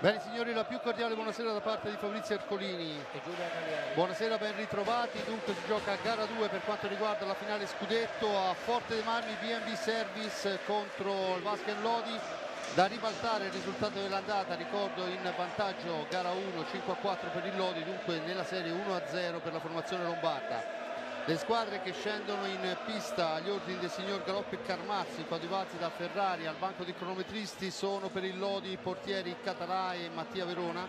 Bene signori, la più cordiale buonasera da parte di Fabrizio Ercolini. Buonasera, ben ritrovati. Dunque si gioca a gara 2 per quanto riguarda la finale scudetto a Forte dei Marmi BNB Service contro il Vasken Lodi. Da ribaltare il risultato dell'andata, ricordo in vantaggio gara 1 5 a 4 per il Lodi, dunque nella serie 1 a 0 per la formazione lombarda. Le squadre che scendono in pista agli ordini del signor Galoppi e Carmazzi, coadiuvati da Ferrari al banco di cronometristi, sono per il Lodi i portieri Català e Mattia Verona.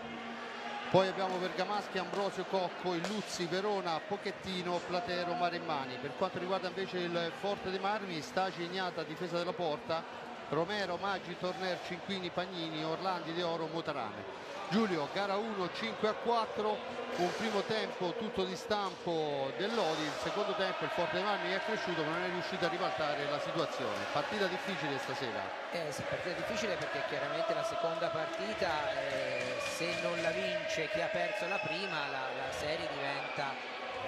Poi abbiamo Bergamaschi, Ambrosio Cocco, Illuzzi, Verona, Pochettino, Platero, Maremmani. Per quanto riguarda invece il Forte dei Marmi, Stagi Ignata, difesa della porta, Romero, Maggi, Torner, Cinquini, Pagnini, Orlandi, De Oro, Motarane. Giulio, gara 1, 5 a 4, un primo tempo tutto di stampo del Lodi, il secondo tempo il Forte Marmi è cresciuto ma non è riuscito a ribaltare la situazione. Partita difficile stasera. Eh sì, partita difficile perché chiaramente la seconda partita, eh, se non la vince chi ha perso la prima, la, la serie diventa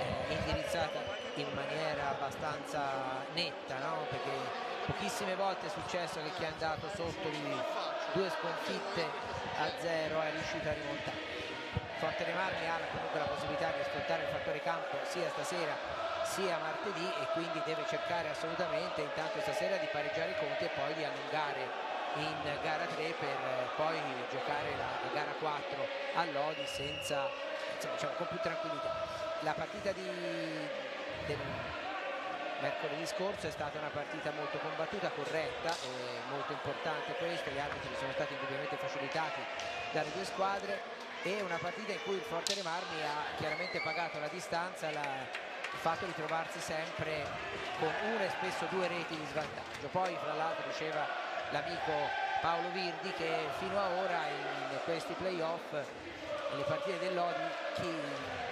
eh, indirizzata in maniera abbastanza netta, no? perché pochissime volte è successo che chi è andato sotto di due sconfitte a zero è riuscito a rimontare. Forte dei Marmi ha comunque la possibilità di sfruttare il fattore campo sia stasera sia martedì e quindi deve cercare assolutamente intanto stasera di pareggiare i conti e poi di allungare in gara 3 per poi giocare la, la gara 4 all'Odi senza insomma, diciamo, con più tranquillità. La partita di, del, mercoledì scorso è stata una partita molto combattuta, corretta e molto importante questo, gli arbitri sono stati indubbiamente facilitati dalle due squadre e una partita in cui il Forte dei Marmi ha chiaramente pagato la distanza, la, il fatto di trovarsi sempre con una e spesso due reti di svantaggio. Poi fra l'altro diceva l'amico Paolo Virdi che fino ad ora in questi playoff le partite dell'Odi chi,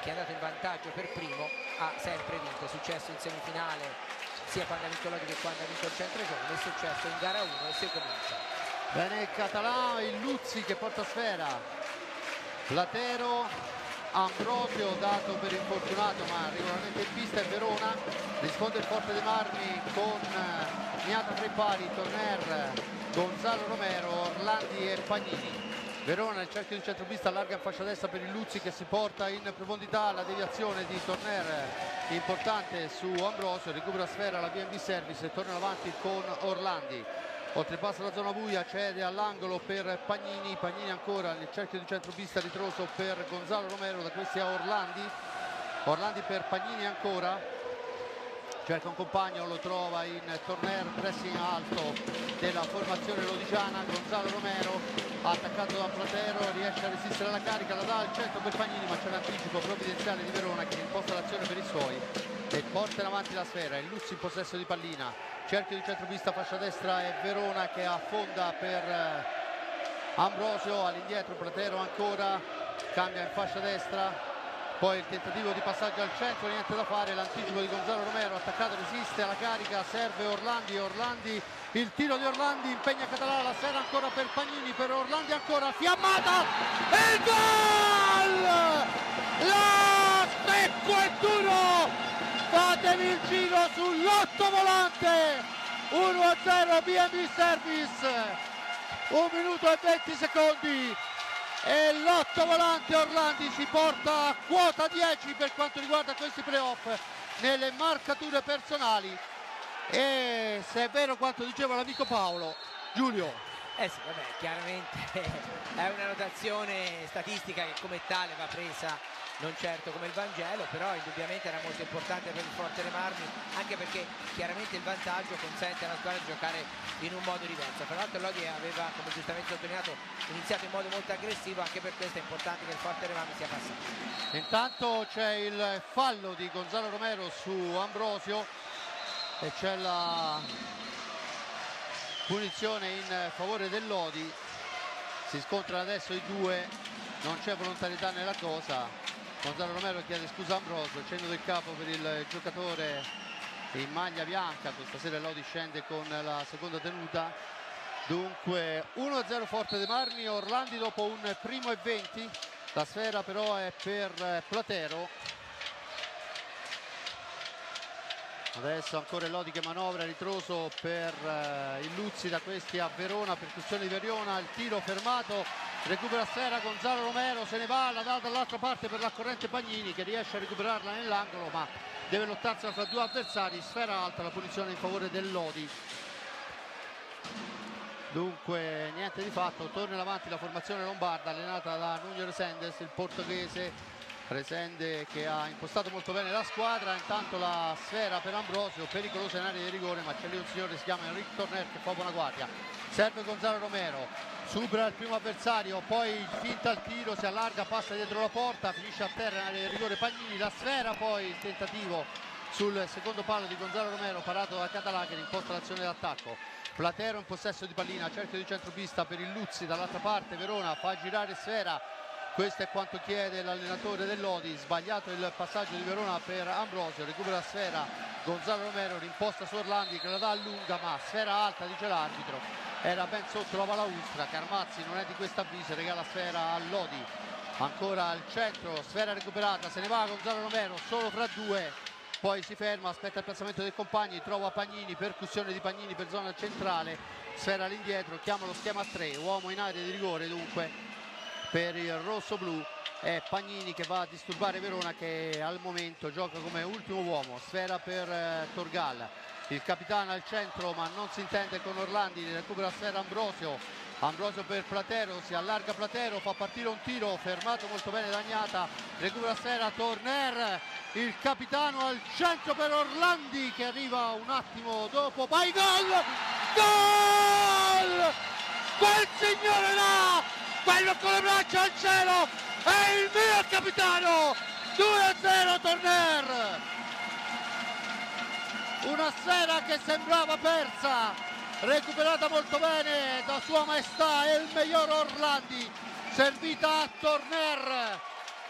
chi, è andato in vantaggio per primo ha sempre vinto, è successo in semifinale sia quando ha vinto l'Odi che quando ha vinto il Centro-Giovane, è successo in gara 1 e si comincia. Bene Català, il Luzzi che porta sfera, Platero, Ambrosio dato per infortunato ma regolarmente in pista e Verona, risponde il Forte dei Marmi con Miata Trepari, Torner, Gonzalo Romero, Orlandi e Pagnini. Verona nel cerchio di centropista allarga in fascia destra per il Luzzi che si porta in profondità la deviazione di Torner importante su Ambrosio, recupera sfera la BNB Service e torna avanti con Orlandi. Oltrepassa la zona buia, cede all'angolo per Pagnini, Pagnini ancora nel cerchio di centropista ritroso per Gonzalo Romero, da questi a Orlandi, Orlandi per Pagnini ancora, cerca un compagno, lo trova in Torner, pressing alto della formazione lodigiana, Gonzalo Romero attaccato da Platero, riesce a resistere alla carica, la dà al centro per Pagnini ma c'è l'anticipo provvidenziale di Verona che imposta l'azione per i suoi e porta in avanti la sfera, il Luzzi in possesso di pallina, cerchio di centropista fascia destra e Verona che affonda per Ambrosio, all'indietro Platero ancora, cambia in fascia destra, poi il tentativo di passaggio al centro, niente da fare, l'anticipo di Gonzalo Romero, attaccato, resiste alla carica, serve Orlandi, Orlandi, il tiro di Orlandi impegna Català, la sera ancora per Pagnini, per Orlandi ancora, fiammata, e il gol! La Stecco e duro, fatevi il giro sull'otto volante, 1-0 BNB Service, 1 minuto e 20 secondi, e l'otto volante Orlandi ci porta a quota 10 per quanto riguarda questi playoff nelle marcature personali. E se è vero quanto diceva l'amico Paolo Giulio. Eh sì vabbè chiaramente è una notazione statistica che come tale va presa non certo come il Vangelo, però indubbiamente era molto importante per il Forte dei Marmi, anche perché chiaramente il vantaggio consente alla squadra di giocare in un modo diverso. Tra l'altro Lodi aveva, come giustamente sottolineato, iniziato in modo molto aggressivo, anche per questo è importante che il Forte dei Marmi sia passato. Intanto c'è il fallo di Gonzalo Romero su Ambrosio e c'è la punizione in favore del Lodi. Si scontrano adesso i due, non c'è volontarietà nella cosa, Gonzalo Romero chiede scusa Ambrosio, cenno del capo per il giocatore in maglia bianca, questa sera Lodi scende con la seconda tenuta. Dunque 1-0 Forte dei Marmi, Orlandi dopo un primo e 20, la sfera però è per Platero. Adesso ancora Lodi che manovra, ritroso per il Luzzi da questi a Verona, per questione di Verona, il tiro fermato recupera sfera Gonzalo Romero se ne va la dà dall'altra parte per la corrente Pagnini che riesce a recuperarla nell'angolo ma deve lottarsela fra due avversari sfera alta la punizione in favore del Lodi dunque niente di fatto torna in avanti la formazione lombarda allenata da Nuno Resendes il portoghese Resende che ha impostato molto bene la squadra. Intanto la sfera per Ambrosio pericolosa in area di rigore ma c'è lì un signore che si chiama Enrico Torner che fa buona guardia. Serve Gonzalo Romero supera il primo avversario poi finta il tiro si allarga passa dietro la porta finisce a terra in area di rigore Pagnini. La sfera poi il tentativo sul secondo palo di Gonzalo Romero parato da Català che imposta l'azione d'attacco. Platero in possesso di pallina cerchio di centropista per il Luzzi dall'altra parte Verona fa girare sfera questo è quanto chiede l'allenatore dell'Odi. Sbagliato il passaggio di Verona per Ambrosio. Recupera la sfera. Gonzalo Romero rimposta su Orlandi che la dà lunga ma sfera alta dice l'arbitro. Era ben sotto la balaustra Carmazzi non è di questo avviso regala sfera all'Odi. Ancora al centro sfera recuperata se ne va Gonzalo Romero solo fra due. Poi si ferma aspetta il piazzamento dei compagni trova Pagnini percussione di Pagnini per zona centrale. Sfera all'indietro chiama lo schema a 3 uomo in area di rigore dunque per il rosso-blu è Pagnini che va a disturbare Verona che al momento gioca come ultimo uomo sfera per eh, Torgal. Il capitano al centro ma non si intende con Orlandi recupera sfera Ambrosio. Ambrosio per Platero si allarga Platero fa partire un tiro fermato molto bene Dagnata recupera sfera Torner il capitano al centro per Orlandi che arriva un attimo dopo poi gol! Gol! Quel signore là quello con le braccia al cielo! È il mio capitano! 2-0 Torner una sera che sembrava persa recuperata molto bene da sua maestà il miglior Orlandi servita a Torner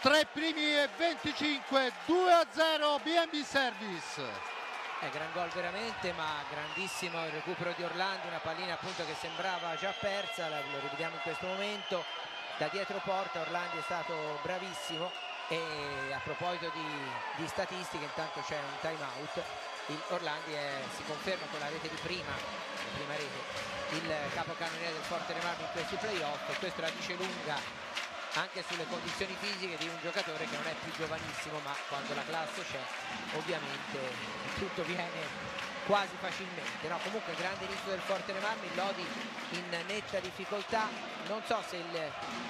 tre primi e 25 2-0 BNB Service eh, gran gol veramente, ma grandissimo il recupero di Orlando, una pallina appunto che sembrava già persa, lo rivediamo in questo momento, da dietro porta Orlandi è stato bravissimo e a proposito di, di statistiche intanto c'è un time out, il Orlandi è, si conferma con la rete di prima, prima rete, il capocannoniere del Forte Remarmo in questi playoff questo la dice lunga anche sulle condizioni fisiche di un giocatore che non è più giovanissimo ma quando la classe c'è ovviamente tutto viene quasi facilmente no? comunque grande inizio del Forte Marmi Lodi in netta difficoltà non so se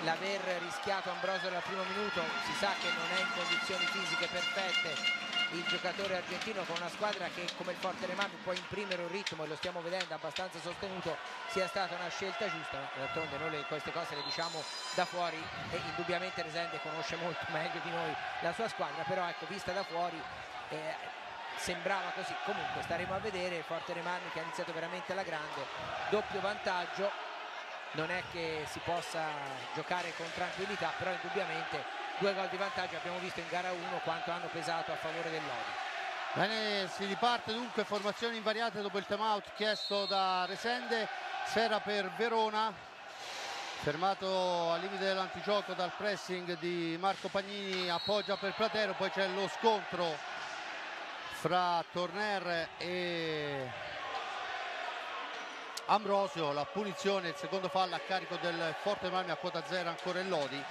l'aver rischiato Ambrosio dal primo minuto si sa che non è in condizioni fisiche perfette il giocatore argentino con una squadra che come il Forte Remami può imprimere un ritmo e lo stiamo vedendo abbastanza sostenuto sia stata una scelta giusta. D'altronde noi queste cose le diciamo da fuori e indubbiamente Resende conosce molto meglio di noi la sua squadra però ecco vista da fuori eh, sembrava così. Comunque staremo a vedere. Il Forte Remami che ha iniziato veramente alla grande doppio vantaggio. Non è che si possa giocare con tranquillità però indubbiamente due gol di vantaggio abbiamo visto in gara 1 quanto hanno pesato a favore del Lodi Bene, si riparte dunque formazioni invariate dopo il time out chiesto da Resende, sfera per Verona, fermato al limite dell'antigioco dal pressing di Marco Pagnini, appoggia per Platero, poi c'è lo scontro fra Torner e Ambrosio, la punizione, il secondo fallo a carico del Forte Malmi a quota zero ancora il Lodi.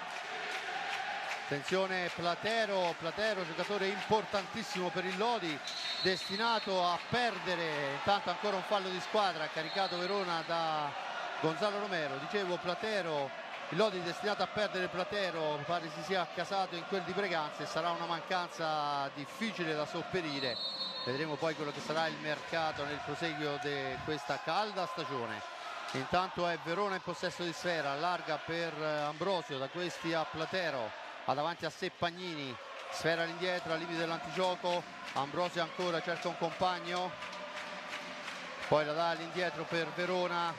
Attenzione Platero, Platero giocatore importantissimo per il Lodi, destinato a perdere, intanto ancora un fallo di squadra, caricato Verona da Gonzalo Romero. Dicevo Platero, il Lodi destinato a perdere Platero, pare si sia accasato in quel di Breganze, sarà una mancanza difficile da sopperire. Vedremo poi quello che sarà il mercato nel proseguio di questa calda stagione. Intanto è Verona in possesso di sfera, allarga per Ambrosio, da questi a Platero ha davanti a sé Pagnini sfera all'indietro al limite dell'antigioco. Ambrosio ancora cerca un compagno. Poi la dà all'indietro per Verona.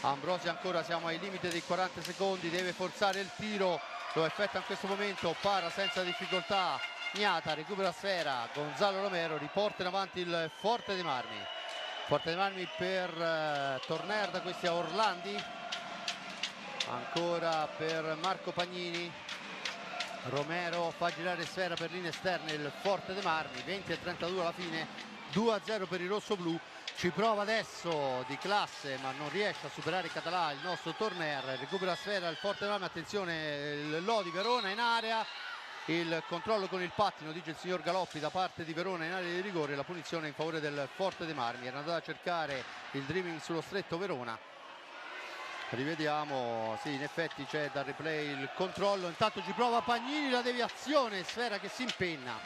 Ambrosio ancora siamo ai limiti dei 40 secondi deve forzare il tiro. Lo effettua in questo momento para senza difficoltà. Gnata recupera sfera Gonzalo Romero riporta in avanti il Forte dei Marmi. Forte dei Marmi per eh, Torner da questi a Orlandi. Ancora per Marco Pagnini Romero fa girare sfera per linee esterne il Forte dei Marmi 20 e 32 alla fine 2 a 0 per i rossoblù ci prova adesso di classe ma non riesce a superare Català il nostro Torner recupera sfera il forte Rame attenzione il Lodi Verona in area. Il controllo con il pattino dice il signor Galoppi da parte di Verona in area di rigore. La punizione in favore del Forte dei Marmi. Era andato a cercare il dreaming sullo stretto Verona rivediamo. Sì in effetti c'è dal replay il controllo. Intanto ci prova Pagnini la deviazione sfera che si impenna.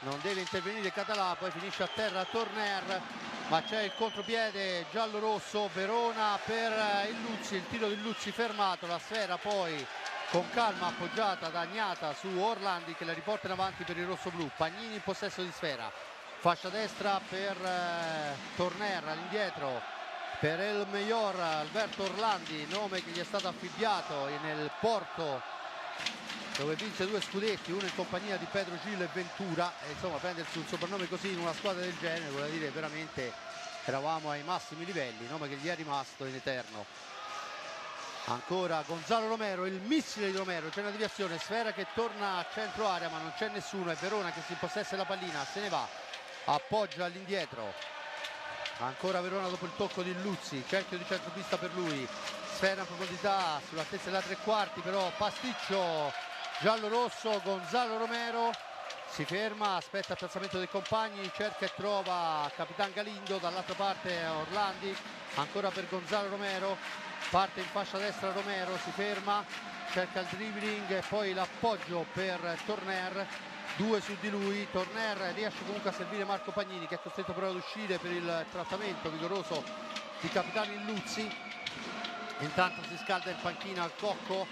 Non deve intervenire Català poi finisce a terra Torner ma c'è il contropiede giallo-rosso Verona per il Luzzi il tiro di Luzzi fermato la sfera poi con calma appoggiata da su Orlandi che la riporta in avanti per il rosso-blu. Pagnini in possesso di sfera. Fascia destra per eh, Torner all'indietro per El Mayor Alberto Orlandi nome che gli è stato affibbiato nel Porto dove vinse due scudetti, uno in compagnia di Pedro Gil e Ventura. E insomma prendersi un soprannome così in una squadra del genere vuol dire veramente eravamo ai massimi livelli, nome che gli è rimasto in eterno. Ancora Gonzalo Romero, il missile di Romero c'è una deviazione, sfera che torna a centro area ma non c'è nessuno, è Verona che si possessa la pallina, se ne va appoggia all'indietro ancora Verona dopo il tocco di Luzzi, cerchio di centropista per lui. Sfera in profondità sull'altezza della tre quarti però pasticcio. Giallo-rosso Gonzalo Romero. Si ferma, aspetta il piazzamento dei compagni, cerca e trova Capitan Galindo, dall'altra parte Orlandi, ancora per Gonzalo Romero, parte in fascia destra Romero, si ferma, cerca il dribbling e poi l'appoggio per Torner, due su di lui, Torner riesce comunque a servire Marco Pagnini che è costretto però ad uscire per il trattamento vigoroso di Capitano Illuzzi, intanto si scalda in panchina al Cocco,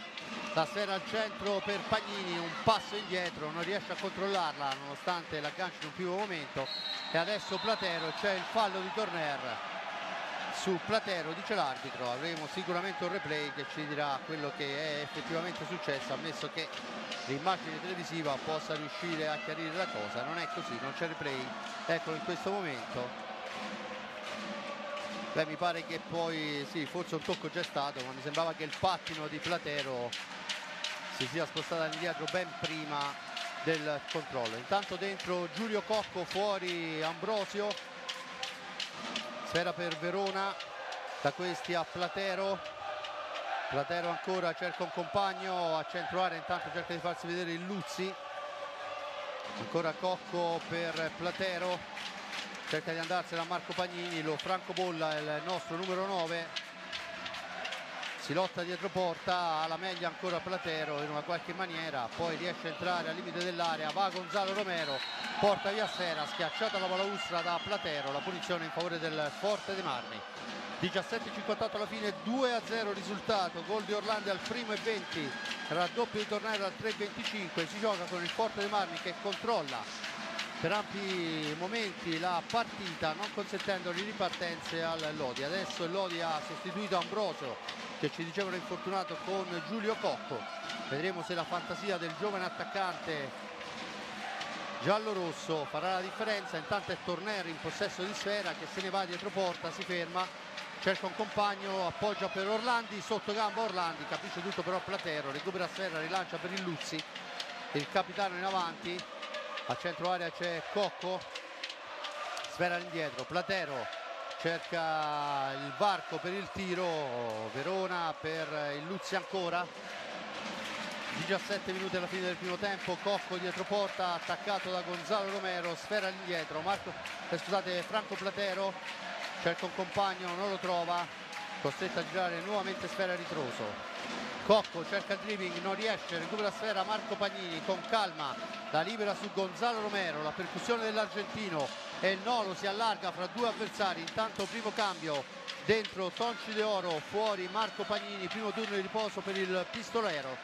la sfera al centro per Pagnini un passo indietro non riesce a controllarla nonostante l'aggancio in un primo momento. E adesso Platero c'è il fallo di Torner su Platero dice l'arbitro. Avremo sicuramente un replay che ci dirà quello che è effettivamente successo ammesso che l'immagine televisiva possa riuscire a chiarire la cosa. Non è così non c'è replay. Eccolo in questo momento. Beh, mi pare che poi sì, forse un tocco c'è stato, ma mi sembrava che il pattino di Platero si sia spostata indietro ben prima del controllo. Intanto dentro Giulio Cocco, fuori Ambrosio, sfera per Verona, da questi a Platero, Platero ancora cerca un compagno a centro area, intanto cerca di farsi vedere il Luzzi, ancora Cocco per Platero, cerca di andarsela a Marco Pagnini, lo Franco Bolla il nostro numero 9 si lotta dietro porta, ha la meglio ancora Platero in una qualche maniera, poi riesce a entrare al limite dell'area, va Gonzalo Romero, porta via Sfera, schiacciata la balaustra da Platero, la punizione in favore del Forte dei Marmi. 17.58 alla fine, 2 a 0 risultato, gol di Orlando al primo e 20, raddoppio di torneo al 3.25, si gioca con il Forte dei Marmi che controlla per ampi momenti la partita non consentendo le ripartenze al Lodi. Adesso il Lodi ha sostituito Ambrosio che ci dicevano infortunato con Giulio Cocco. Vedremo se la fantasia del giovane attaccante giallo-rosso farà la differenza. Intanto è Torner in possesso di sfera che se ne va dietro porta si ferma cerca un compagno appoggia per Orlandi sotto gamba Orlandi capisce tutto però Platero recupera sfera rilancia per il Luzzi il capitano in avanti a centro area c'è Cocco. Sfera all'indietro. Platero cerca il varco per il tiro. Verona per il Luzzi ancora. 17 minuti alla fine del primo tempo. Cocco dietro porta attaccato da Gonzalo Romero. Sfera all'indietro. Marco, eh, scusate Franco Platero. Cerca un compagno non lo trova. Costretto a girare nuovamente sfera ritroso Cocco cerca il dribbling, non riesce, recupera sfera Marco Pagnini con calma, la libera su Gonzalo Romero, la percussione dell'argentino e il Nolo si allarga fra due avversari, intanto primo cambio dentro Tonci De Oro, fuori Marco Pagnini, primo turno di riposo per il pistolero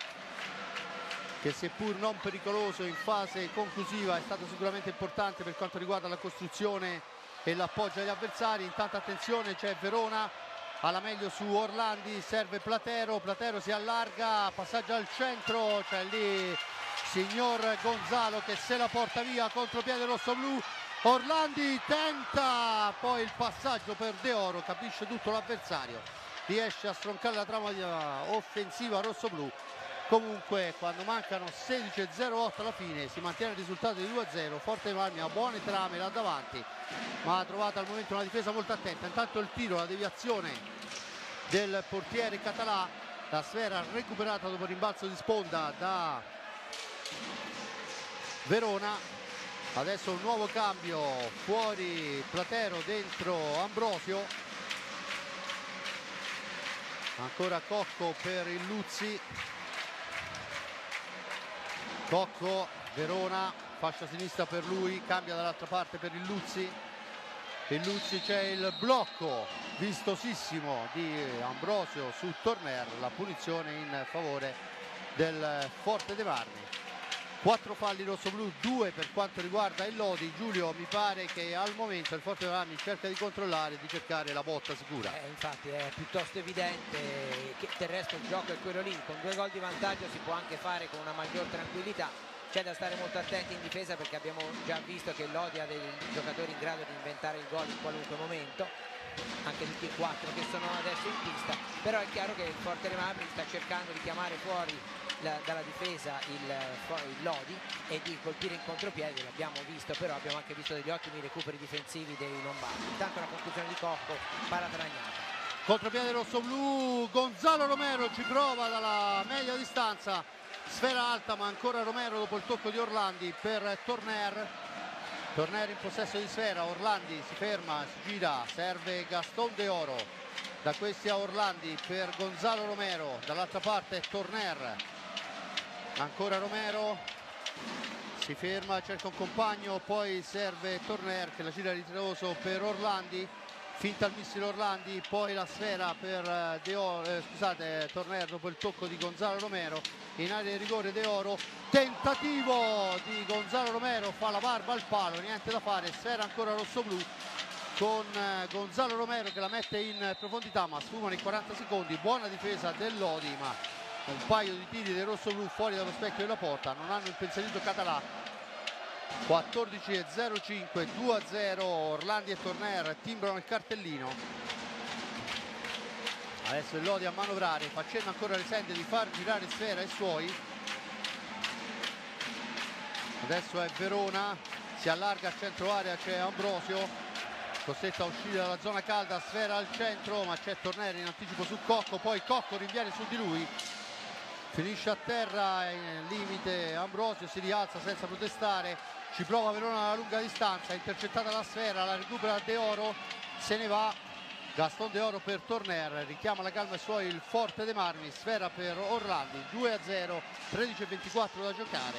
che seppur non pericoloso in fase conclusiva è stato sicuramente importante per quanto riguarda la costruzione e l'appoggio agli avversari, intanto attenzione c'è Verona alla meglio su Orlandi, serve Platero, Platero si allarga, passaggio al centro, c'è lì signor Gonzalo che se la porta via, contropiede rosso-blu, Orlandi tenta poi il passaggio per De Oro, capisce tutto l'avversario, riesce a stroncare la trama offensiva rosso-blu comunque quando mancano 16.08 alla fine si mantiene il risultato di 2-0 Forte Marmi ha buone trame là davanti ma ha trovato al momento una difesa molto attenta. Intanto il tiro, la deviazione del portiere Català la sfera recuperata dopo rimbalzo di sponda da Verona. Adesso un nuovo cambio fuori Platero dentro Ambrosio. Ancora Cocco per il Luzzi Tocco, Verona, fascia sinistra per lui, cambia dall'altra parte per il Luzzi. Illuzzi. Illuzzi c'è il blocco vistosissimo di Ambrosio su Torner, la punizione in favore del Forte De Marni. 4 falli rossoblu, 2 per quanto riguarda il Lodi. Giulio mi pare che al momento il Forte Rami cerca di controllare, di cercare la botta sicura. Eh, infatti è piuttosto evidente che del resto il gioco è quello lì, con due gol di vantaggio si può anche fare con una maggior tranquillità. C'è da stare molto attenti in difesa perché abbiamo già visto che Lodi ha dei giocatori in grado di inventare il gol in qualunque momento anche tutti e quattro che sono adesso in pista però è chiaro che il Forte Remabri sta cercando di chiamare fuori la, dalla difesa il, il, Lodi e di colpire in contropiede l'abbiamo visto però abbiamo anche visto degli ottimi recuperi difensivi dei Lombardi intanto la conclusione di Cocco paratragnata contropiede rosso-blu Gonzalo Romero ci prova dalla media distanza sfera alta ma ancora Romero dopo il tocco di Orlandi per Torner Torner in possesso di sfera, Orlandi si ferma, si gira, serve Gaston De Oro. Da questi a Orlandi per Gonzalo Romero, dall'altra parte Torner. Ancora Romero, si ferma, cerca un compagno, poi serve Torner che la gira ritroso per Orlandi. Finta il missile Orlandi, poi la sfera per eh, De Oro, eh, scusate, Torner dopo il tocco di Gonzalo Romero. In area di rigore De Oro tentativo di Gonzalo Romero fa la barba al palo niente da fare sfera ancora rosso-blu con eh, Gonzalo Romero che la mette in profondità ma sfumano i 40 secondi buona difesa del Lodi ma un paio di tiri del rosso-blu fuori dallo specchio della porta non hanno impensierito Català. 14 e 05 2 a 0 Orlandi e Torner timbrano il cartellino. Adesso il Lodi a manovrare facendo ancora risente di far girare sfera ai suoi. Adesso è Verona si allarga a centro area c'è Ambrosio costretto a uscire dalla zona calda sfera al centro ma c'è Torneri in anticipo su Cocco poi Cocco rinviene su di lui finisce a terra in limite Ambrosio si rialza senza protestare ci prova Verona alla lunga distanza intercettata la sfera la recupera De Oro se ne va Gaston De Oro per Torner, richiama la calma suoi il Forte De Marmi, sfera per Orlandi, 2 a 0, 13 e 24 da giocare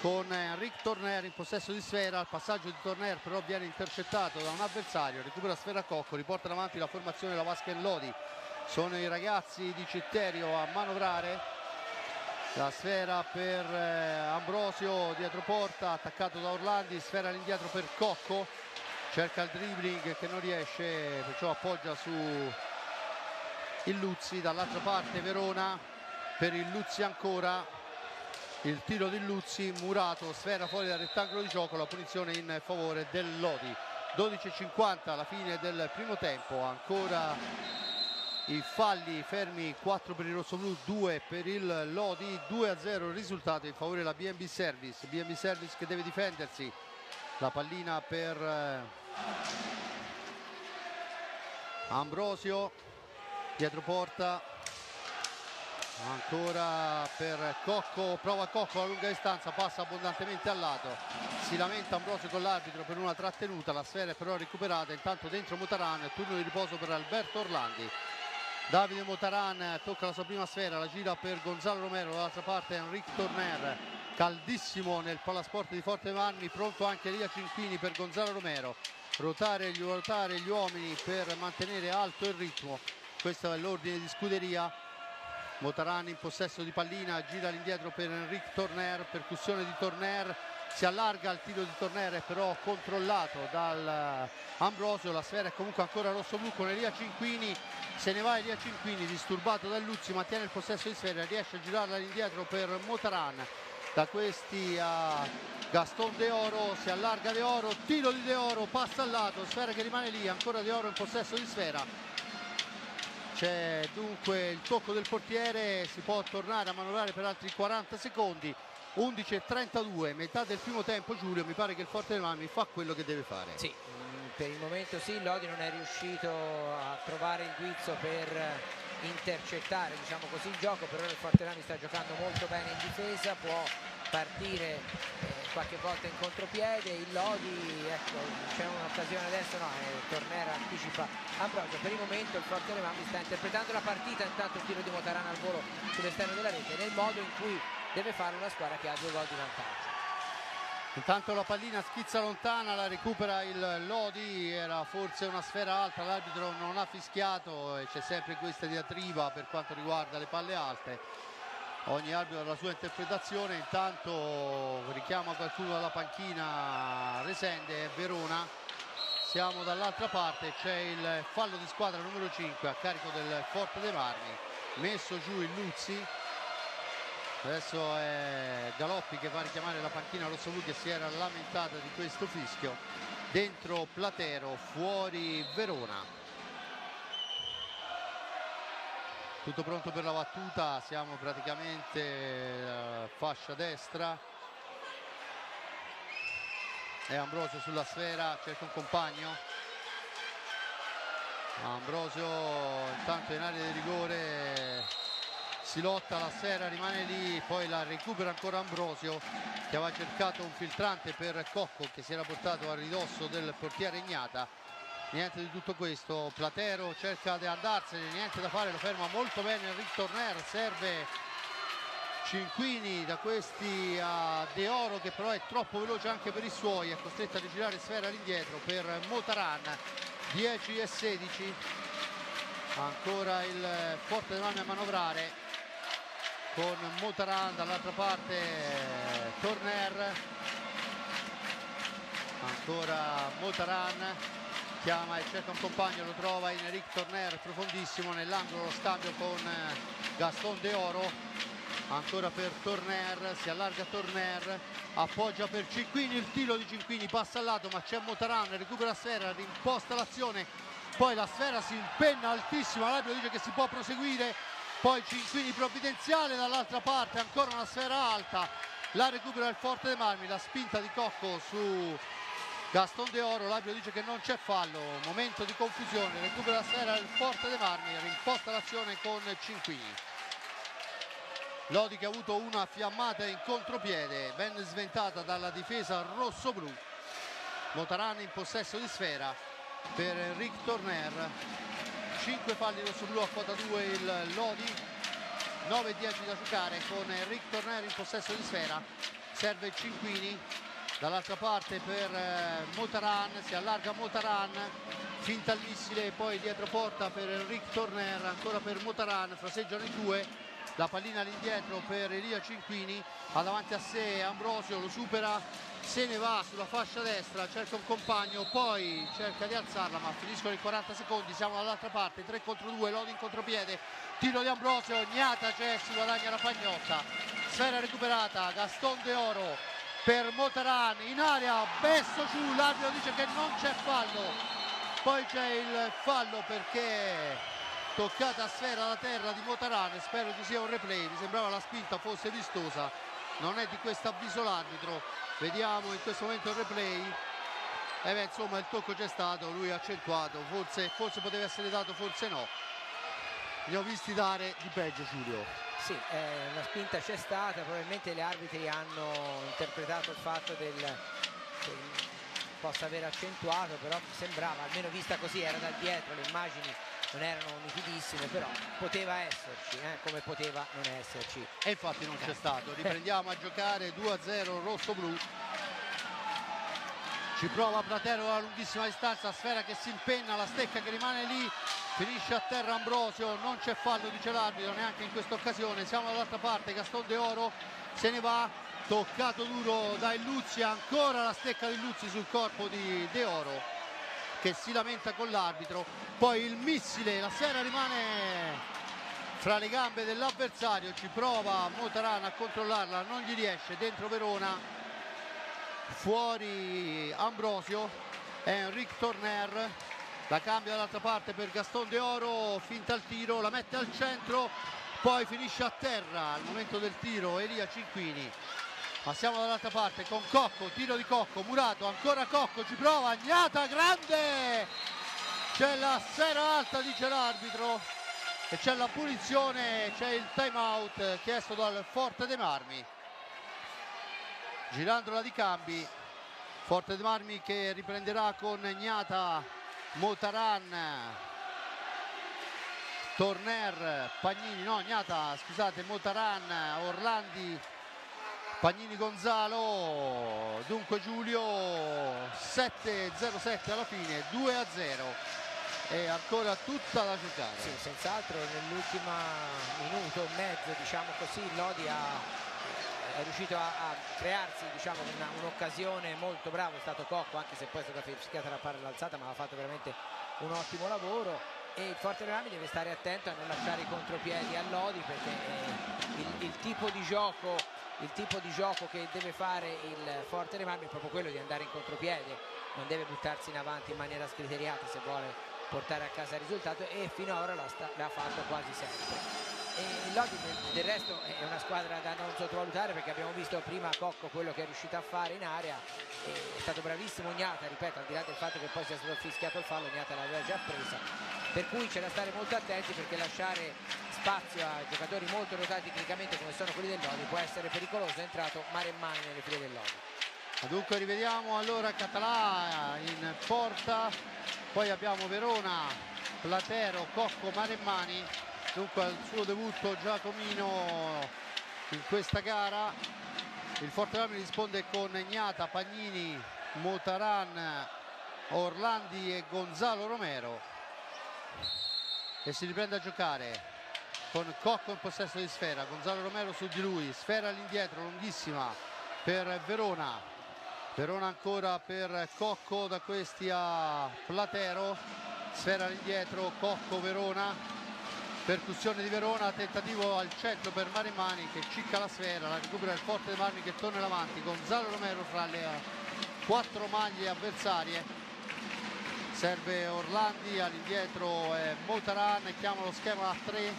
con Enric Torner in possesso di sfera, il passaggio di Torner però viene intercettato da un avversario, recupera sfera Cocco, riporta avanti la formazione la Vasca e Lodi, sono i ragazzi di Citterio a manovrare, la sfera per eh, Ambrosio dietro porta, attaccato da Orlandi, sfera all'indietro per Cocco, cerca il dribbling che non riesce perciò appoggia su il Luzzi dall'altra parte Verona per il Luzzi ancora. Il tiro di Luzzi murato sfera fuori dal rettangolo di gioco la punizione in favore del Lodi 12.50 alla fine del primo tempo ancora i falli fermi 4 per il rosso-blu 2 per il Lodi 2 a 0 il risultato in favore della BNB Service. BNB Service che deve difendersi. La pallina per eh, Ambrosio dietro porta. Ancora per Cocco prova Cocco a lunga distanza passa abbondantemente al lato. Si lamenta Ambrosio con l'arbitro per una trattenuta la sfera è però recuperata. Intanto dentro Motaran turno di riposo per Alberto Orlandi Davide Motaran tocca la sua prima sfera la gira per Gonzalo Romero dall'altra parte Enric Torner caldissimo nel palasport di Forte Manni pronto anche Elia Cinquini per Gonzalo Romero. Ruotare, ruotare gli uomini per mantenere alto il ritmo. Questo è l'ordine di scuderia. Motarani in possesso di pallina gira all'indietro per Enric Torner percussione di Torner si allarga il tiro di Torner è però controllato dal Ambrosio. La sfera è comunque ancora rosso-blu con Elia Cinquini se ne va Elia Cinquini disturbato da Luzzi mantiene il possesso di sfera riesce a girarla all'indietro per Motaran da questi a Gaston De Oro si allarga De Oro tiro di De Oro passa al lato sfera che rimane lì ancora De Oro in possesso di sfera. C'è dunque il tocco del portiere si può tornare a manovrare per altri 40 secondi 11.32 metà del primo tempo Giulio mi pare che il Forte dei Marmi fa quello che deve fare. Sì. Mm, per il momento sì Lodi non è riuscito a trovare il guizzo per intercettare diciamo così il gioco però il Forte Marmi sta giocando molto bene in difesa può partire eh, qualche volta in contropiede il Lodi ecco c'è un'occasione adesso no eh, Tornera anticipa Ambrosio per il momento il Forte Marmi sta interpretando la partita intanto il tiro di Motarana al volo sull'esterno della rete nel modo in cui deve fare una squadra che ha due gol di vantaggio. Intanto la pallina schizza lontana, la recupera il Lodi, era forse una sfera alta, l'arbitro non ha fischiato e c'è sempre questa diatriba per quanto riguarda le palle alte. Ogni arbitro ha la sua interpretazione, intanto richiama qualcuno dalla panchina Resende e Verona. Siamo dall'altra parte, c'è il fallo di squadra numero 5 a carico del Forte dei Marmi, messo giù il Luzzi adesso è Galoppi che va a richiamare la panchina rossoblu che si era lamentata di questo fischio. Dentro Platero fuori Verona. Tutto pronto per la battuta siamo praticamente uh, fascia destra. È Ambrosio sulla sfera cerca un compagno. Ambrosio intanto in area di rigore si lotta la sera rimane lì poi la recupera ancora Ambrosio che aveva cercato un filtrante per Cocco che si era portato a ridosso del portiere Ignata. Niente di tutto questo Platero cerca di andarsene niente da fare lo ferma molto bene Rick Torner serve Cinquini da questi a De Oro che però è troppo veloce anche per i suoi è costretto a rigirare sfera all'indietro per Motaran 10 e 16 ancora il Forte delle Mani a manovrare con Motaran dall'altra parte Torner ancora Motaran chiama e cerca un compagno lo trova in Eric Torner profondissimo nell'angolo lo scambio con Gaston De Oro. Ancora per Torner si allarga Torner appoggia per Cinquini il tiro di Cinquini passa al lato ma c'è Motaran recupera la sfera rimposta l'azione poi la sfera si impenna altissima l'arbitro dice che si può proseguire poi Cinquini provvidenziale dall'altra parte ancora una sfera alta. La recupera il Forte dei Marmi la spinta di Cocco su Gaston De Oro. L'arbitro dice che non c'è fallo. Momento di confusione. Recupera la sfera il Forte dei Marmi rimposta l'azione con Cinquini. Lodi che ha avuto una fiammata in contropiede ben sventata dalla difesa rosso-blu. Motarani in possesso di sfera per Rick Torner 5 falli rosso-blu a quota 2 il Lodi. 9 10 da giocare con Rick Torner in possesso di sfera. Serve Cinquini. Dall'altra parte per eh, Motaran si allarga Motaran finta il missile poi dietro porta per Rick Torner ancora per Motaran fraseggiano i due. La pallina all'indietro per Elia Cinquini. Ha davanti a sé Ambrosio lo supera se ne va sulla fascia destra cerca un compagno poi cerca di alzarla ma finiscono i 40 secondi siamo dall'altra parte 3 contro 2 Lodi in contropiede tiro di Ambrosio Gnata si guadagna la pagnotta sfera recuperata Gaston De Oro per Motaran in area messo giù l'arbitro dice che non c'è fallo poi c'è il fallo perché toccata a sfera alla terra di Motaran spero ci sia un replay mi sembrava la spinta fosse vistosa non è di questo avviso l'arbitro. Vediamo in questo momento il replay. Eh beh, insomma il tocco c'è stato lui ha accentuato. Forse, forse poteva essere dato forse no. Li ho visti dare di peggio Giulio. Sì, eh, la spinta c'è stata. Probabilmente gli arbitri hanno interpretato il fatto del, del possa aver accentuato però sembrava almeno vista così era da dietro le immagini non erano nitidissime però poteva esserci eh, come poteva non esserci. E infatti non c'è stato. Riprendiamo a giocare 2-0 rosso-blu. Ci prova Platero a lunghissima distanza sfera che si impenna la stecca che rimane lì finisce a terra Ambrosio non c'è fallo dice l'arbitro neanche in questa occasione. Siamo dall'altra parte Gaston De Oro se ne va toccato duro dai Luzzi ancora la stecca di Luzzi sul corpo di De Oro che si lamenta con l'arbitro poi il missile la sera rimane fra le gambe dell'avversario ci prova Motarana a controllarla non gli riesce dentro Verona fuori Ambrosio Enric Torner la cambia dall'altra parte per Gaston De Oro, finta il tiro, la mette al centro, poi finisce a terra al momento del tiro Elia Cinquini. Ma siamo dall'altra parte con Cocco, tiro di Cocco, Murato, ancora Cocco, ci prova, Agnata, grande! C'è la sfera alta, dice l'arbitro, e c'è la punizione, c'è il time out chiesto dal Forte dei Marmi. Girandola di cambi, Forte dei Marmi che riprenderà con Gnata, Motaran, Torner, Pagnini, no Gnata, scusate, Motaran, Orlandi, Pagnini Gonzalo, dunque Giulio 7-0-7 alla fine, 2-0 e ancora tutta da giocare. Sì, senz'altro nell'ultimo minuto e mezzo, diciamo così, Lodi ha è riuscito a, a crearsi diciamo, un'occasione un molto bravo, è stato Cocco anche se poi è stata fischiata la palla all'alzata ma ha fatto veramente un ottimo lavoro. E il Forte Rami deve stare attento a non lasciare i contropiedi a Lodi perché eh, il, il, tipo di gioco il tipo di gioco che deve fare il Forte Rami è proprio quello di andare in contropiede non deve buttarsi in avanti in maniera scriteriata se vuole portare a casa il risultato e finora l'ha fatto quasi sempre e Lodi del resto è una squadra da non sottovalutare perché abbiamo visto prima Cocco quello che è riuscito a fare in area. È stato bravissimo Gnata ripeto al di là del fatto che poi sia stato fischiato il fallo Gnata l'aveva già presa. Per cui c'è da stare molto attenti perché lasciare spazio a giocatori molto dotati tecnicamente come sono quelli del Lodi può essere pericoloso. È entrato Maremmani nelle file del Lodi dunque rivediamo allora Català in porta. Poi abbiamo Verona Platero, Cocco, Maremmani dunque al suo debutto Giacomino in questa gara. Il Forte Rami risponde con Gnata, Pagnini, Motaran, Orlandi e Gonzalo Romero. E si riprende a giocare con Cocco in possesso di sfera. Gonzalo Romero su di lui sfera all'indietro lunghissima per Verona. Verona ancora per Cocco da questi a Platero. Sfera all'indietro Cocco Verona percussione di Verona tentativo al centro per Marimani che cicca la sfera la recupera il forte di Marmi che torna in avanti Gonzalo Romero fra le quattro maglie avversarie. Serve Orlandi all'indietro è Motaran chiama lo schema a 3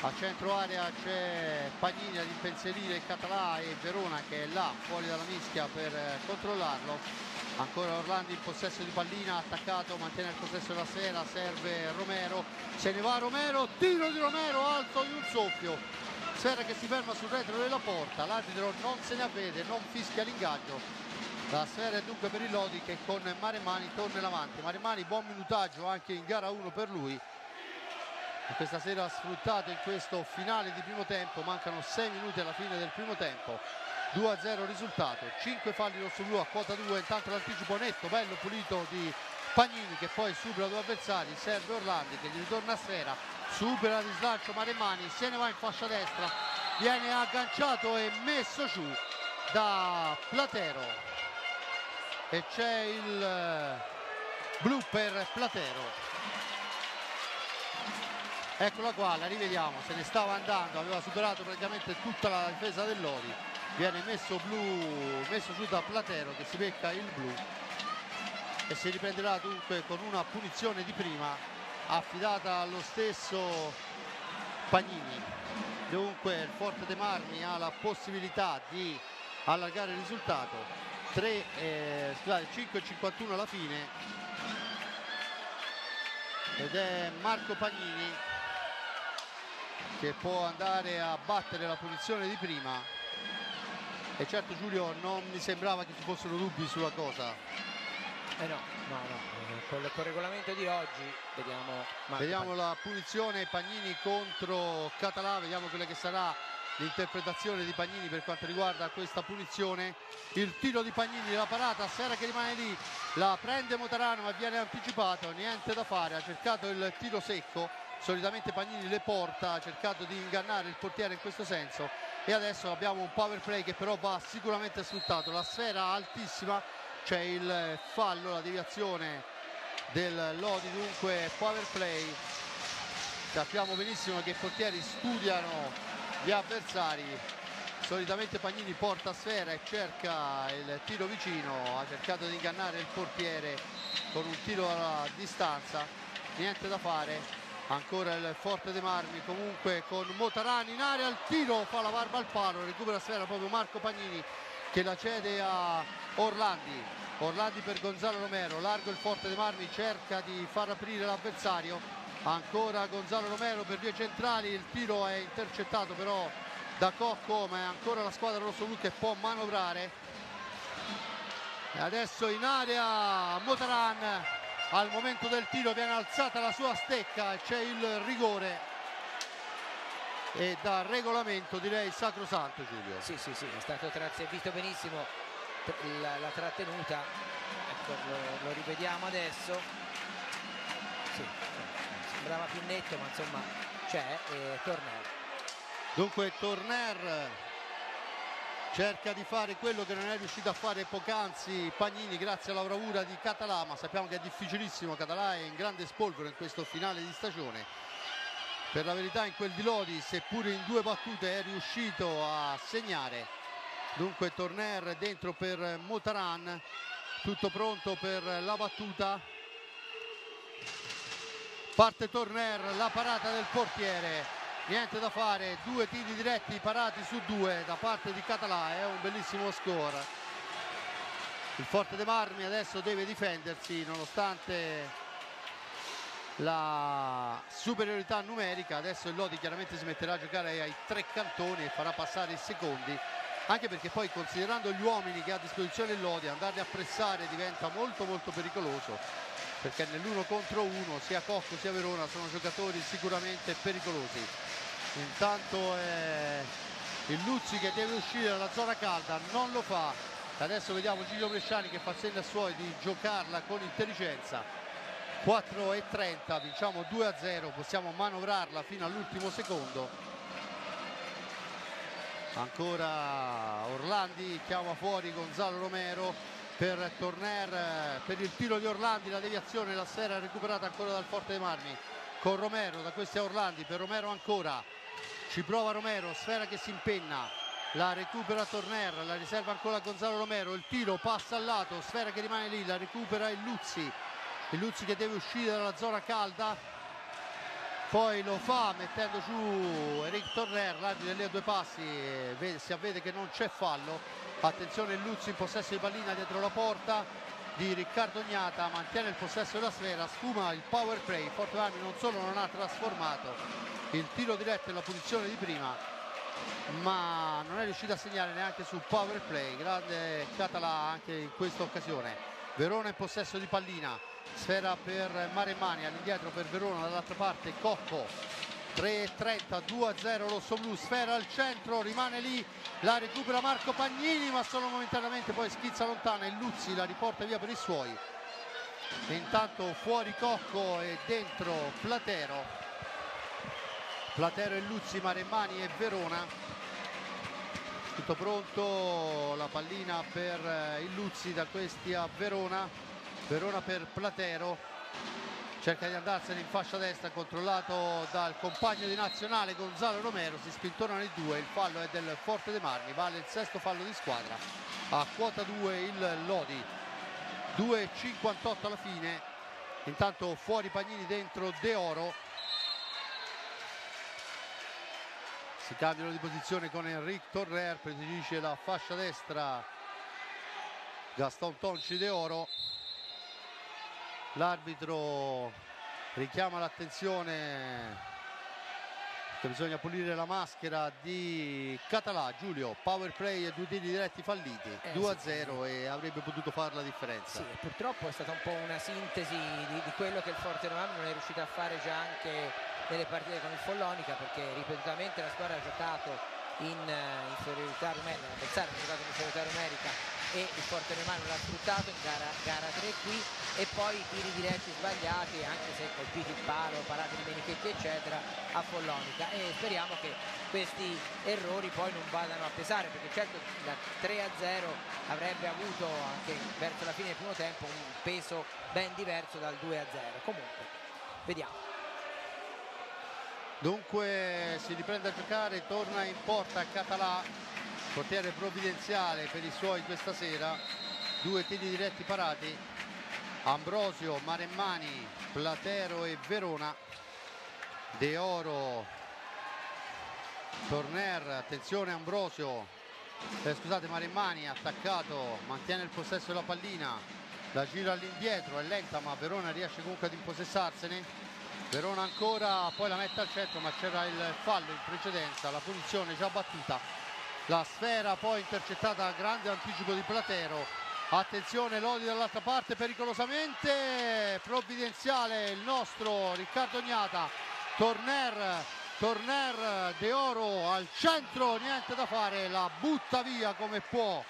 a centro area c'è Pagnini ad impensierire Català e Verona che è là fuori dalla mischia per eh, controllarlo ancora Orlandi in possesso di pallina attaccato mantiene il possesso della sera serve Romero. Se ne va Romero tiro di Romero alto di un soffio. Sfera che si ferma sul retro della porta l'arbitro non se ne avvede non fischia l'ingaggio. La sfera è dunque per il Lodi che con Maremani torna in avanti. Maremani buon minutaggio anche in gara 1 per lui questa sera sfruttato in questo finale di primo tempo mancano 6 minuti alla fine del primo tempo. 2-0 risultato 5 falli rosso-blu a quota 2 intanto l'anticipo netto bello pulito di Pagnini che poi supera due avversari serve Orlandi che gli ritorna a sfera supera di slancio Maremmani se ne va in fascia destra viene agganciato e messo giù da Platero. E c'è il eh, blu per Platero eccola qua la rivediamo se ne stava andando aveva superato praticamente tutta la difesa del Lodi viene messo blu messo giù da Platero che si becca il blu e si riprenderà dunque con una punizione di prima affidata allo stesso Pagnini. Dunque il Forte dei Marmi ha la possibilità di allargare il risultato. 3 eh, scusate 5 51 alla fine. Ed è Marco Pagnini che può andare a battere la punizione di prima. E certo Giulio non mi sembrava che ci fossero dubbi sulla cosa. Eh no, no, no, col, col regolamento di oggi vediamo vediamo la punizione Pagnini contro Català vediamo quella che sarà l'interpretazione di Pagnini per quanto riguarda questa punizione. Il tiro di Pagnini, la parata Sera che rimane lì, la prende Motarano ma viene anticipato, niente da fare ha cercato il tiro secco solitamente Pagnini le porta ha cercato di ingannare il portiere in questo senso. E adesso abbiamo un power play che però va sicuramente sfruttato. La sfera altissima c'è il fallo la deviazione del Lodi. Dunque power play. Sappiamo benissimo che i portieri studiano gli avversari. Solitamente Pagnini porta sfera e cerca il tiro vicino. Ha cercato di ingannare il portiere con un tiro a distanza. Niente da fare ancora il Forte dei Marmi comunque con Motarani in area il tiro fa la barba al palo recupera sfera proprio Marco Pagnini che la cede a Orlandi. Orlandi per Gonzalo Romero largo il Forte dei Marmi cerca di far aprire l'avversario. Ancora Gonzalo Romero per due centrali il tiro è intercettato però da Cocco ma è ancora la squadra rossoblu che può manovrare. E adesso in area Motaran al momento del tiro viene alzata la sua stecca c'è il rigore. E da regolamento direi sacrosanto Giulio. Sì sì sì è stato si è visto benissimo la, la trattenuta. Ecco, lo, lo, rivediamo adesso. Sì, sembrava più netto ma insomma c'è e Torner dunque Torner cerca di fare quello che non è riuscito a fare poc'anzi Pagnini grazie alla bravura di Català ma sappiamo che è difficilissimo. Català è in grande spolvero in questo finale di stagione. Per la verità in quel di Lodi seppure in due battute è riuscito a segnare. Dunque Torner dentro per Motaran tutto pronto per la battuta. Parte Torner la parata del portiere niente da fare due tiri diretti parati su due da parte di Català è un bellissimo score. Il Forte dei Marmi adesso deve difendersi nonostante la superiorità numerica adesso il Lodi chiaramente si metterà a giocare ai tre cantoni e farà passare i secondi anche perché poi considerando gli uomini che ha a disposizione il Lodi andarli a pressare diventa molto molto pericoloso perché nell'uno contro uno sia Cocco sia Verona sono giocatori sicuramente pericolosi intanto è il Luzzi che deve uscire dalla zona calda non lo fa. Adesso vediamo Giglio Bresciani che fa segno a suoi di giocarla con intelligenza. 4 e 30 vinciamo 2 a 0 possiamo manovrarla fino all'ultimo secondo. Ancora Orlandi chiama fuori Gonzalo Romero per Torner per il tiro di Orlandi la deviazione la sfera recuperata ancora dal Forte dei Marmi. Con Romero da questi a Orlandi per Romero ancora ci prova Romero, sfera che si impenna, la recupera Torner, la riserva ancora Gonzalo Romero, il tiro passa al lato, sfera che rimane lì, la recupera il Luzzi, il Luzzi che deve uscire dalla zona calda, poi lo fa mettendo giù Eric Torner, l'arbitro è lì a due passi, si avvede che non c'è fallo, attenzione il Luzzi in possesso di pallina dietro la porta di Riccardo Gnata, mantiene il possesso della sfera, sfuma il power play, Forte Armi non solo non ha trasformato il tiro diretto e la posizione di prima ma non è riuscito a segnare neanche sul power play. Grande Català anche in questa occasione. Verona in possesso di pallina. Sfera per Maremmani all'indietro per Verona dall'altra parte Cocco. 3.30 2-0 rosso blu sfera al centro rimane lì la recupera Marco Pagnini ma solo momentaneamente poi schizza lontana e Luzzi la riporta via per i suoi. Intanto fuori Cocco e dentro Platero Platero e Luzzi, Maremmani e Verona. Tutto pronto la pallina per eh, il Luzzi da questi a Verona. Verona per Platero. Cerca di andarsene in fascia destra controllato dal compagno di nazionale Gonzalo Romero. Si spintonano i due il fallo è del Forte dei Marmi vale il sesto fallo di squadra. A quota 2 il Lodi. 2.58 alla fine. Intanto fuori Pagnini dentro De Oro si cambiano di posizione con Enric Torrer presidice la fascia destra. Gaston Tonci de Oro. L'arbitro richiama l'attenzione che bisogna pulire la maschera di Català. Giulio power play e due tiri diretti falliti eh, 2 a 0 sì. e avrebbe potuto fare la differenza. Sì, purtroppo è stata un po' una sintesi di, di quello che il Forte Novara non è riuscito a fare già anche nelle partite con il Follonica perché ripetutamente la squadra ha giocato in uh, inferiorità numerica, l'avversario ha giocato in inferiorità numerica e il Forte Romano l'ha sfruttato in gara, gara 3 qui e poi i tiri diretti sbagliati anche se colpiti il palo, parati di Menichetti eccetera a Follonica. E speriamo che questi errori poi non vadano a pesare perché certo la 3 a 0 avrebbe avuto anche verso la fine del primo tempo un peso ben diverso dal 2 a 0 comunque vediamo dunque si riprende a giocare torna in porta Català portiere provvidenziale per i suoi questa sera due tiri diretti parati Ambrosio, Maremmani, Platero e Verona. De Oro, Torner, attenzione Ambrosio, eh, scusate Maremmani, attaccato, mantiene il possesso della pallina, la gira all'indietro, è lenta ma Verona riesce comunque ad impossessarsene. Verona ancora, poi la mette al centro ma c'era il fallo in precedenza, la punizione già battuta. La sfera poi intercettata a grande anticipo di Platero, attenzione Lodi dall'altra parte pericolosamente provvidenziale il nostro Riccardo Gnata. Torner Torner De Oro al centro niente da fare la butta via come può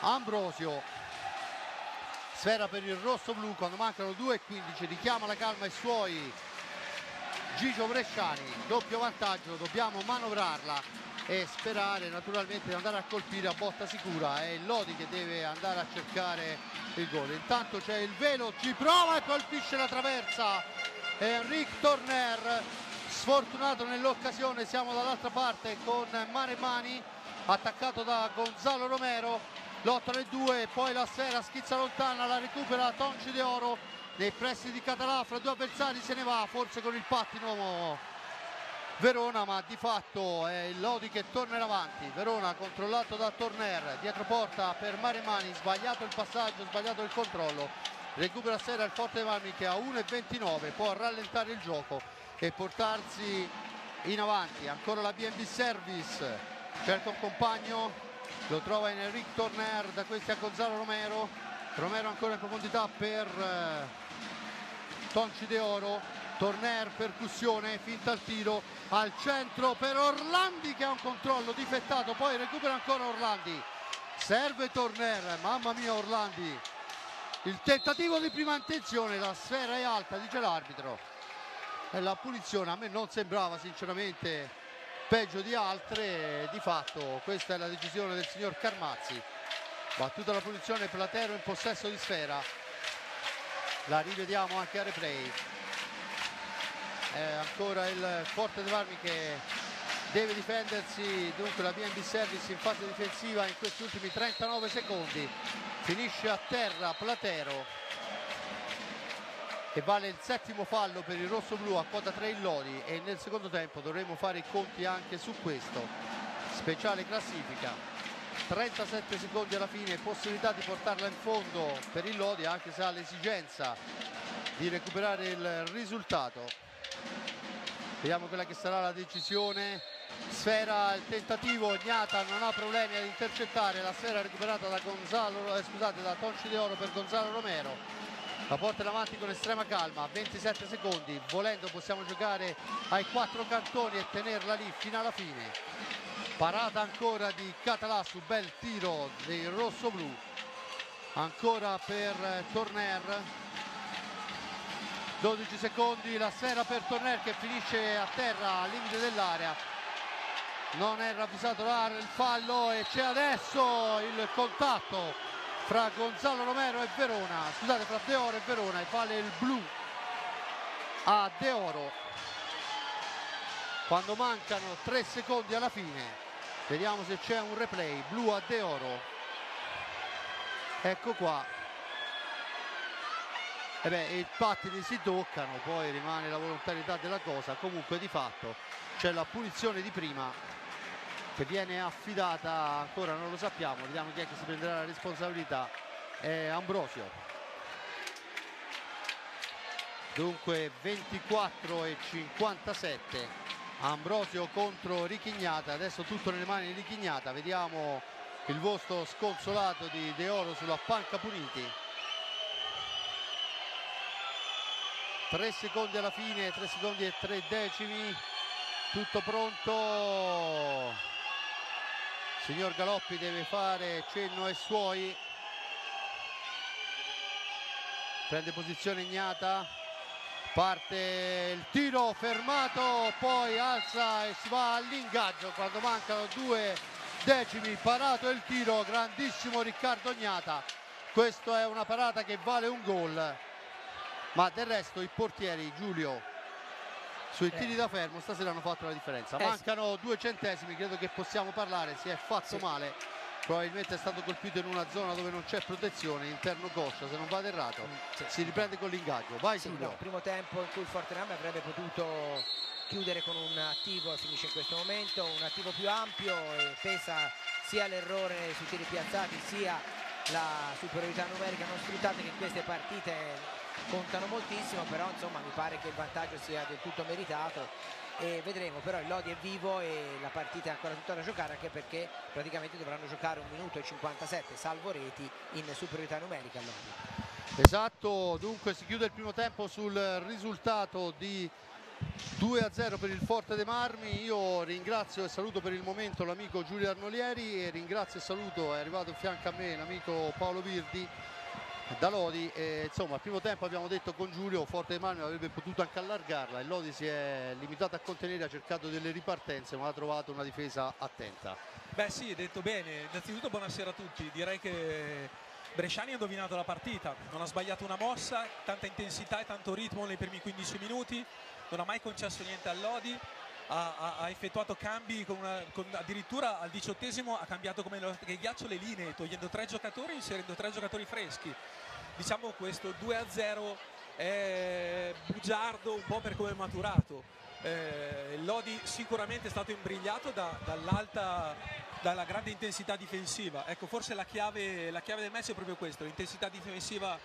Ambrosio. Sfera per il rosso blu quando mancano 2.15 richiama la calma ai suoi Gigio Bresciani doppio vantaggio dobbiamo manovrarla e sperare naturalmente di andare a colpire a botta sicura. È Lodi che deve andare a cercare il gol. Intanto c'è il velo ci prova e colpisce la traversa. Enric Torner sfortunato nell'occasione siamo dall'altra parte con Mare Mani attaccato da Gonzalo Romero. Lotta nel due poi la sfera schizza lontana la recupera Tonci De Oro nei pressi di Català fra due avversari se ne va forse con il pattino Verona ma di fatto è il Lodi che torna in avanti. Verona controllato da Torner dietro porta per Maremani sbagliato il passaggio sbagliato il controllo. Recupera sera il Forte Valmi che a 1.29 può rallentare il gioco e portarsi in avanti. Ancora la BNB Service. Cerca un compagno lo trova in Enric Torner da questi a Gonzalo Romero Romero ancora in profondità per eh, Tonci De Oro Torner, percussione, finta al tiro, al centro per Orlandi che ha un controllo difettato, poi recupera ancora Orlandi. Serve Torner, mamma mia Orlandi. Il tentativo di prima intenzione, la sfera è alta, dice l'arbitro. E la punizione a me non sembrava sinceramente peggio di altre, di fatto questa è la decisione del signor Carmazzi. Battuta la punizione, Platero in possesso di sfera. La rivediamo anche a replay. Eh, ancora il Forte De Marmi che deve difendersi. Dunque la BNB Service in fase difensiva in questi ultimi 39 secondi. Finisce a terra Platero e vale il settimo fallo per il rosso blu a quota 3 in Lodi e nel secondo tempo dovremo fare i conti anche su questo. Speciale classifica 37 secondi alla fine possibilità di portarla in fondo per il Lodi anche se ha l'esigenza di recuperare il risultato. Vediamo quella che sarà la decisione. Sfera il tentativo Gnata non ha problemi ad intercettare la sfera recuperata da Gonzalo eh, scusate da Tonci De Oro per Gonzalo Romero. La porta in avanti con estrema calma 27 secondi volendo possiamo giocare ai quattro cantoni e tenerla lì fino alla fine parata ancora di Català su bel tiro del rosso blu ancora per Torner 12 secondi la sfera per Torner che finisce a terra al limite dell'area. Non è ravvisato il fallo e c'è adesso il contatto fra Gonzalo Romero e Verona. Scusate fra De Oro e Verona e vale il blu a De Oro. Quando mancano 3 secondi alla fine vediamo se c'è un replay. Blu a De Oro. Ecco qua. E eh beh, i pattini si toccano, poi rimane la volontarietà della cosa, comunque di fatto c'è la punizione di prima che viene affidata, ancora non lo sappiamo, vediamo chi è che si prenderà la responsabilità, è Ambrosio. Dunque 24 e 57, Ambrosio contro Richignata, adesso tutto nelle mani di Richignata, vediamo il volto sconsolato di De Oro sulla panca Puniti. 3 secondi alla fine 3 secondi e 3 decimi. Tutto pronto. Signor Galoppi deve fare cenno ai suoi. Prende posizione Ignata parte il tiro fermato poi alza e si va all'ingaggio. Quando mancano due decimi parato il tiro grandissimo Riccardo Gnata questa è una parata che vale un gol. Ma del resto i portieri Giulio sui eh. tiri da fermo stasera hanno fatto la differenza. Eh, mancano due centesimi credo che possiamo parlare si è fatto male probabilmente è stato colpito in una zona dove non c'è protezione, interno coscia, se non vado errato, Mm, sì. si riprende con l'ingaggio. Vai Sì, no, primo tempo in cui il Fortename avrebbe potuto chiudere con un attivo, finisce in questo momento, un attivo più ampio e pesa sia l'errore sui tiri piazzati sia la superiorità numerica non sfruttata che in queste partite contano moltissimo, però insomma mi pare che il vantaggio sia del tutto meritato e vedremo, però il Lodi è vivo e la partita è ancora tutta da giocare anche perché praticamente dovranno giocare un minuto e 57 salvo reti in superiorità numerica Lodi. Esatto, dunque si chiude il primo tempo sul risultato di 2 a 0 per il Forte dei Marmi. Io ringrazio e saluto per il momento l'amico Giulio Arnolieri e ringrazio e saluto, è arrivato in fianco a me l'amico Paolo Virdi da Lodi. E, insomma, al primo tempo abbiamo detto con Giulio Forte Marmi avrebbe potuto anche allargarla e Lodi si è limitato a contenere, ha cercato delle ripartenze ma ha trovato una difesa attenta. Beh sì, detto bene. Innanzitutto buonasera a tutti. Direi che Bresciani ha indovinato la partita. Non ha sbagliato una mossa, tanta intensità e tanto ritmo nei primi 15 minuti. Non ha mai concesso niente a Lodi. Ha, ha- ha effettuato cambi con una- con- addirittura al diciottesimo ha cambiato come lo- ghiaccio le linee, togliendo tre giocatori inserendo tre giocatori freschi. Diciamo questo 2 a 0 è bugiardo un po' per come è maturato. Eh, Lodi sicuramente è stato imbrigliato da- dall'alta, dalla grande intensità difensiva. Ecco, forse la chiave, la chiave del match è proprio questo, l'intensità difensiva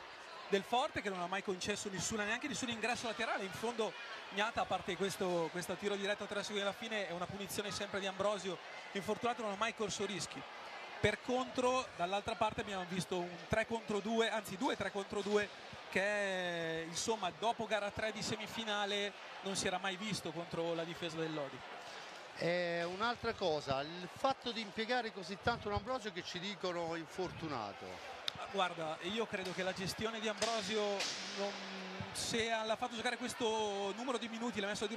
del Forte che non ha mai concesso nessuna, neanche nessun ingresso laterale. In fondo Gnata, a parte questo, questo tiro diretto a tre secondi alla fine, è una punizione sempre di Ambrosio. Infortunato non ha mai corso rischi. Per contro, dall'altra parte abbiamo visto un 3 contro 2, anzi 2 3 contro 2 che insomma dopo gara 3 di semifinale non si era mai visto contro la difesa del Lodi. E un'altra cosa, il fatto di impiegare così tanto un Ambrosio che ci dicono infortunato. Guarda, io credo che la gestione di Ambrosio non- se l'ha fatto giocare questo numero di minuti, l'ha messo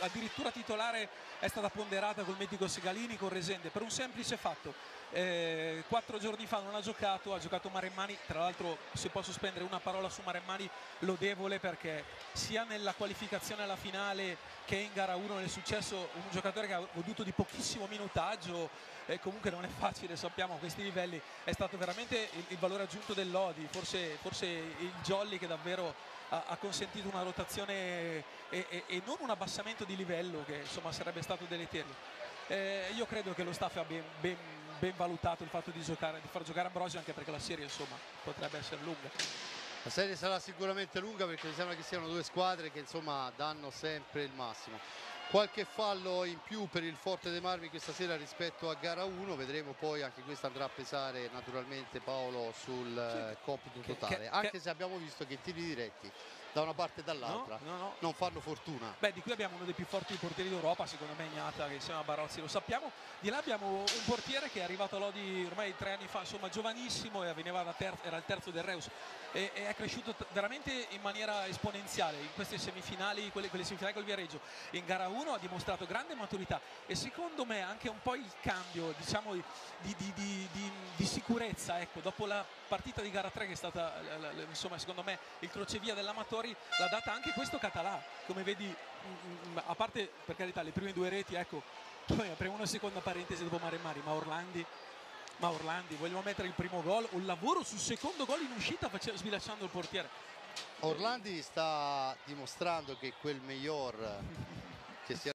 addirittura titolare, è stata ponderata col medico Segalini, con Resende, per un semplice fatto. Eh, quattro giorni fa non ha giocato, ha giocato Maremmani, tra l'altro se posso spendere una parola su Maremmani lodevole perché sia nella qualificazione alla finale che in gara 1 nel successo un giocatore che ha goduto di pochissimo minutaggio e comunque non è facile, sappiamo a questi livelli, è stato veramente il, il valore aggiunto del Lodi, forse, forse il Jolly che davvero ha, ha consentito una rotazione e, e- e non un abbassamento di livello che insomma sarebbe stato deleterio. Eh, io credo che lo staff abbia ben, ben- ben valutato il fatto di, giocare, di far giocare Ambrosio anche perché la serie insomma potrebbe essere lunga. La serie sarà sicuramente lunga perché mi sembra che siano due squadre che insomma danno sempre il massimo. Qualche fallo in più per il Forte dei Marmi questa sera rispetto a gara 1, vedremo poi anche questo andrà a pesare naturalmente Paolo sul eh, computo Che- totale, che- anche che- se abbiamo visto che i tiri diretti da una parte e dall'altra No, no, no. non fanno fortuna. Beh, di qui abbiamo uno dei più forti portieri d'Europa, secondo me Ignata, che insieme a Barozzi lo sappiamo. Di là abbiamo un portiere che è arrivato a Lodi ormai tre anni fa, insomma giovanissimo, e veniva da ter- era il terzo del Reus. E, e è cresciuto veramente in maniera esponenziale in queste semifinali, quelle, quelle semifinali col Viareggio. In gara 1 ha dimostrato grande maturità e secondo me anche un po' il cambio, diciamo, di, di- di- di- sicurezza, ecco, dopo la partita di gara 3 che è stata, insomma, secondo me il crocevia dell'Amatori l'ha data anche questo Català, come vedi, mm, mm, a parte per carità le prime due reti, ecco, poi apriamo una seconda parentesi dopo Maremmari, ma Orlandi, ma Orlandi, vogliamo mettere il primo gol, un lavoro sul secondo gol in uscita sbilanciando il portiere. Orlandi sta dimostrando che quel miglior che si